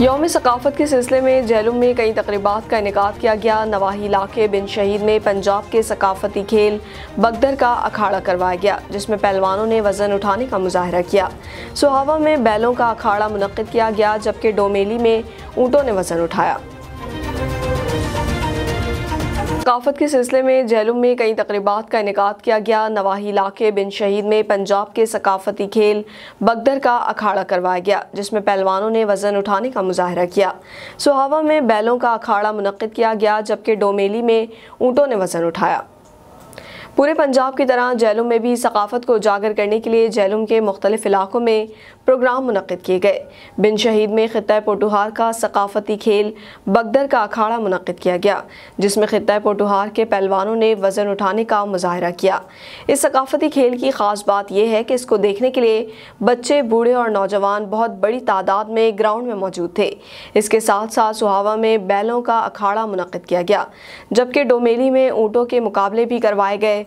योम सकाफ़त के सिलसिले में झेलुम में कई तकरीबा का इनका किया गया। नवाही इलाके बिन शहीद में पंजाब के सकाफती खेल बगदर का अखाड़ा करवाया गया, जिसमें पहलवानों ने वज़न उठाने का मुजाहरा किया। सुहावा में बैलों का अखाड़ा मुनद किया गया, जबकि डोमेली में ऊँटों ने वज़न उठाया। सकाफत के सिलसिले में जहलुम में कई तकरीबा का इनका किया गया। नवाही इलाके बिन शहीद में पंजाब के सकाफती खेल बगदर का अखाड़ा करवाया गया, जिसमें पहलवानों ने वज़न उठाने का मुजाहरा किया। सुहावा में बैलों का अखाड़ा मुनद किया गया, जबकि डोमेली में ऊँटों ने वज़न उठाया। पूरे पंजाब की तरह झेलुम में भी सकाफत को उजागर करने के लिए झेलुम के मुख्तलिफ़ इलाकों में प्रोग्राम मुनद किए गए। बिन शहीद में ख़त पोटुहार का सकाफती खेल बगदर का अखाड़ा मुनद किया गया, जिसमें ख़त पोटुहार के पहलवानों ने वज़न उठाने का मुजाहरा किया। इस सकाफती खेल की ख़ास बात यह है कि इसको देखने के लिए बच्चे, बूढ़े और नौजवान बहुत बड़ी तादाद में ग्राउंड में मौजूद थे। इसके साथ साथ सुहावा में बैलों का अखाड़ा मुनद किया गया, जबकि डोमेली में ऊँटों के मुकाबले भी करवाए गए